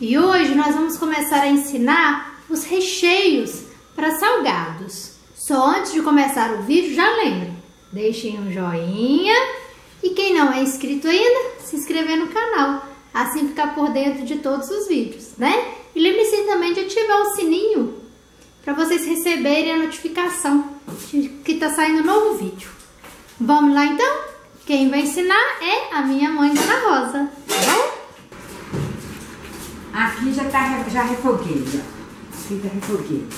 E hoje nós vamos começar a ensinar os recheios para salgados. Só antes de começar o vídeo, já lembrem, deixem um joinha e quem não é inscrito ainda, se inscrever no canal, assim ficar por dentro de todos os vídeos, né? E lembre-se também de ativar o sininho para vocês receberem a notificação de que está saindo um novo vídeo. Vamos lá então? Quem vai ensinar é a minha mãe, Dona Rosa, tá bom? Aqui já, tá, já refoguei, ó. Aqui já refoguei.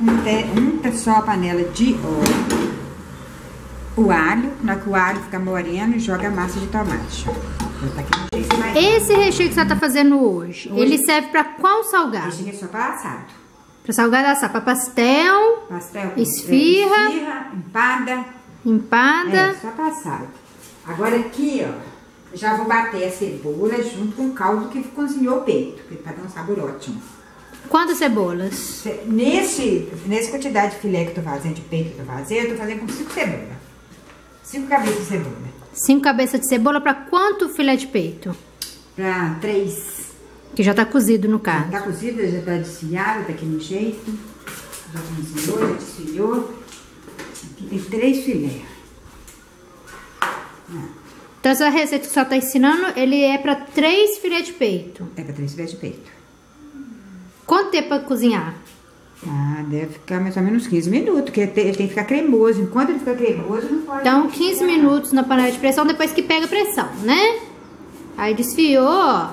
Unta, unta só a panela de óleo. O alho, na hora que o alho fica moreno, joga a massa de tomate. Tá Esse recheio que você está fazendo hoje, hoje, ele serve para qual salgado? Esse é só para assado. Para salgado assado, para pastel, pastel esfirra, esfirra, empada. Empada. É, só para assado. Agora aqui, ó, já vou bater a cebola junto com o caldo que cozinhou o peito, para dar um sabor ótimo. Quantas cebolas? Nesse, nessa quantidade de filé que eu tô fazendo, de peito que eu tô fazendo, eu tô fazendo com cinco cebolas. Cinco cabeças de cebola. Cinco cabeças de cebola para quanto filé de peito? Para três. Que já tá cozido no caso. Já tá cozido, já tá desfiado daquele jeito. Já cozinhou, já desfiou. Aqui tem três filés. Então, essa receita que você está ensinando, ele é para três filés de peito. É para três filés de peito. Quanto tempo para cozinhar? Ah, deve ficar mais ou menos 15 minutos, porque ele tem que ficar cremoso. Enquanto ele fica cremoso, não pode... Então, 15 minutos na panela de pressão, depois que pega a pressão, né? Aí desfiou, ó.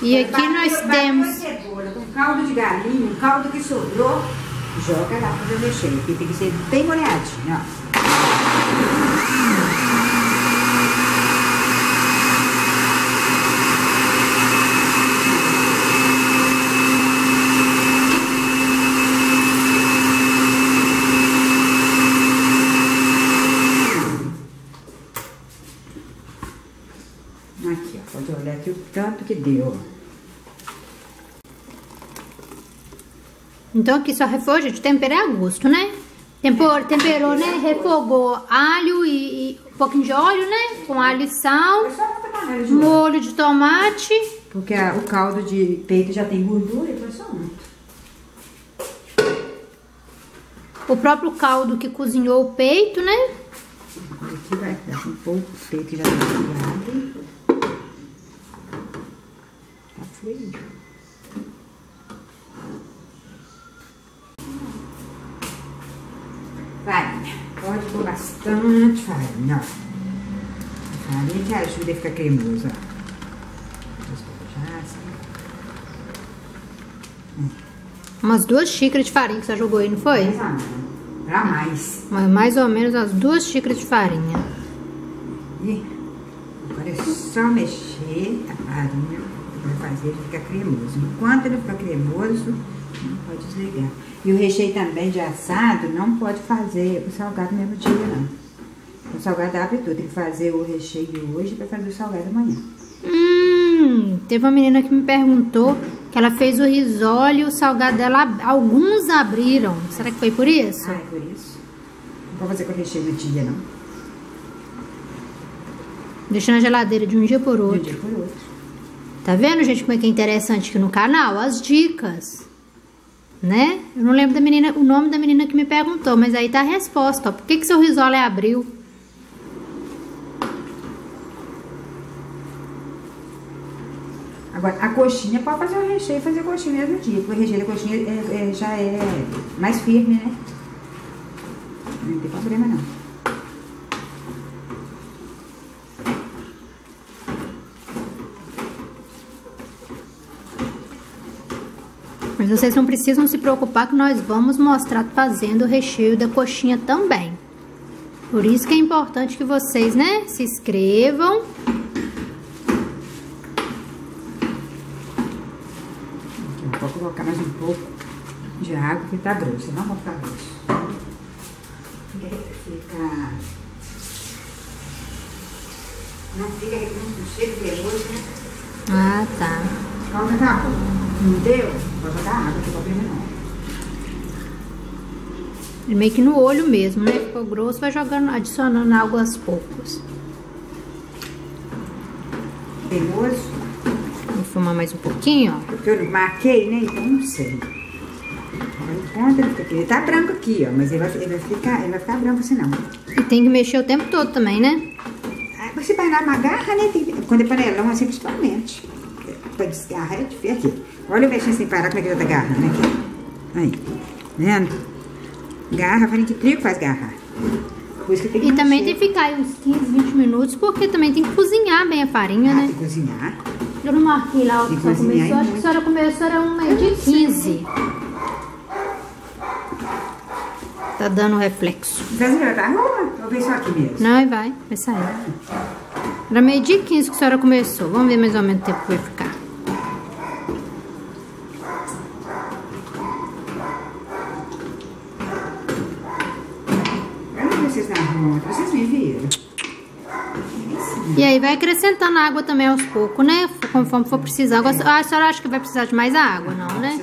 E aqui nós temos... cebola com caldo de galinha, caldo que sobrou, joga lá para fazer recheio. Aqui tem que ser bem molhadinho, ó. Aqui, ó, pode olhar aqui o tanto que deu. Então aqui só refogou, gente, temperar a gosto, né? Tempor, temperou, né? Refogou alho e, e, um pouquinho de óleo, né? Com alho e sal. Molho de tomate. Porque a, o caldo de peito já tem gordura e foi só muito. O próprio caldo que cozinhou o peito, né? Aqui vai dar um pouco, o peito já tá cozinhado. Fluindo. Farinha. Pode pôr bastante farinha, ó. A farinha que ajuda a ficar cremoso, ó. Umas duas xícaras de farinha que você jogou aí, não foi? Mais ou menos. Pra mais. Mas mais ou menos as duas xícaras de farinha. E agora é só mexer a farinha fazer ele ficar cremoso. Enquanto ele ficar cremoso, não pode desligar. E o recheio também de assado não pode fazer o salgado no mesmo dia, não. O salgado abre tudo. Tem que fazer o recheio hoje para fazer o salgado amanhã. Hum, teve uma menina que me perguntou que ela fez o risole e o salgado dela, alguns abriram. Será que foi por isso? Ah, é por isso. Não vou fazer com o recheio do dia, não. Deixa na geladeira de um dia por outro. De um dia por outro. Tá vendo, gente, como é que é interessante aqui no canal? As dicas né? Eu não lembro da menina, o nome da menina que me perguntou, mas aí tá a resposta, ó. Por que que seu risole abriu? Agora, a coxinha pode fazer o recheio e fazer a coxinha mesmo dia, porque o recheio da coxinha é, é, já é mais firme, né? Não tem problema não. Mas vocês não precisam se preocupar que nós vamos mostrar fazendo o recheio da coxinha também. Por isso que é importante que vocês, né, se inscrevam. Aqui, vou colocar mais um pouco de água que tá grosso, não vou ficar grosso. Fica... Não fica não chega cremoso, né? Ah, tá. Calma, tá. Não deu? Vou jogar água, tem problema não. Meio que no olho mesmo, né? Ficou grosso, vai jogando, adicionando água aos poucos. Cremoso. Vou fumar mais um pouquinho, ó. Porque eu marquei, né? Então não sei. Ele, ele tá branco aqui, ó. Mas ele vai, ele vai, ficar, ele vai ficar branco assim não. E tem que mexer o tempo todo também, né? Você vai dar uma garra, né? Quando é panelão, assim, principalmente. Pra desgarrar é difícil. Aqui. Olha o mexendo sem parar, como é que ele tá garrando aqui. Aí. Vendo? Garra, farinha de trigo faz garra. E também tem que ficar aí uns 15, 20 minutos, porque também tem que cozinhar bem a farinha, Ah, né? tem que cozinhar. Eu não marquei lá o que a senhora começou. Acho que a senhora começou era uma de 15. Tá dando reflexo. Você vai pra rua? Ou vem só aqui mesmo? Não, e vai, vai sair. Era meio dia 15 que a senhora começou. Vamos ver mais ou menos o tempo que vai ficar. Eu não vi vocês na rua, vocês me viram. E aí vai acrescentando água também aos poucos, né? Conforme for precisar. Agora, a senhora acha que vai precisar de mais água, não, né?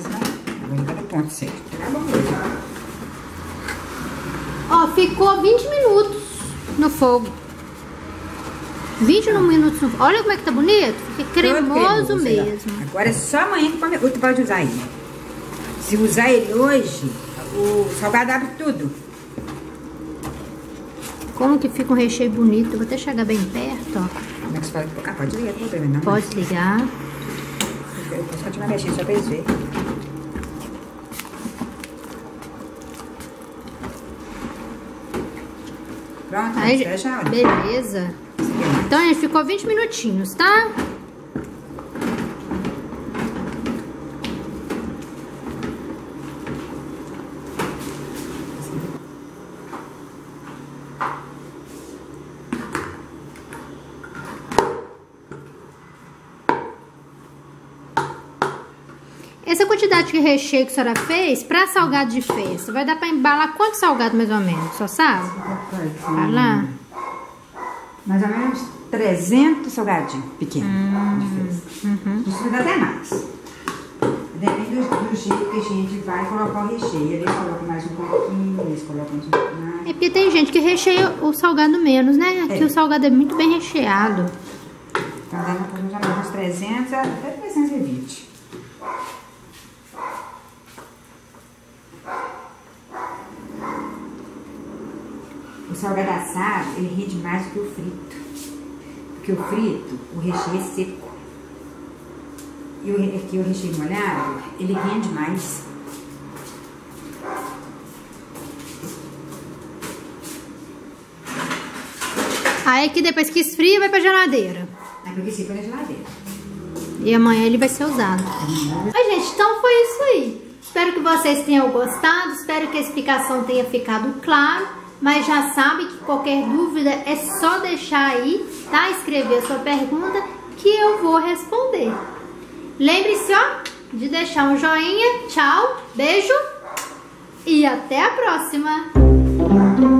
Ponto certo. Tá bom mesmo. Ó, ficou 20 minutos no fogo. 20 minutos no fogo. Olha como é que tá bonito. Fica cremoso Todo cremoso, mesmo. ó. Agora é só amanhã que come- tu pode usar ele. Se usar ele hoje, o salgado abre tudo. Como que fica um recheio bonito. Eu Vou até chegar bem perto, ó. Como é que você fala? Pode ligar, tem problema não. Pode ligar. Eu posso continuar mexendo só pra eles verem. Pronto, Aí, olha. beleza. Então, gente, ficou 20 minutinhos, tá? Essa quantidade de recheio que a senhora fez, pra salgado de festa, vai dar pra embalar quanto salgado mais ou menos? Só sabe? Vai lá. Mais ou menos 300 salgadinhos pequenos. de festa. Uhum. Isso vai dar até mais. Depende do, do jeito que a gente vai colocar o recheio. Eles colocam mais um pouquinho, eles colocam mais um pouquinho mais. É porque tem gente que recheia o salgado menos, né? Aqui É. o salgado é muito bem recheado. Então dá pra usar uns 300 até 320. Salgado assado, ele rende mais do que o frito. Porque o frito, o recheio é seco. E o, aqui o recheio molhado, ele rende mais. Aí que depois que esfria vai pra geladeira. Aí porque põe na geladeira. E amanhã ele vai ser usado. Ai, gente, então foi isso aí. Espero que vocês tenham gostado. Espero que a explicação tenha ficado claro. Mas já sabe que qualquer dúvida é só deixar aí, tá? Escrever a sua pergunta que eu vou responder. Lembre-se, ó, de deixar um joinha. Tchau, beijo e até a próxima.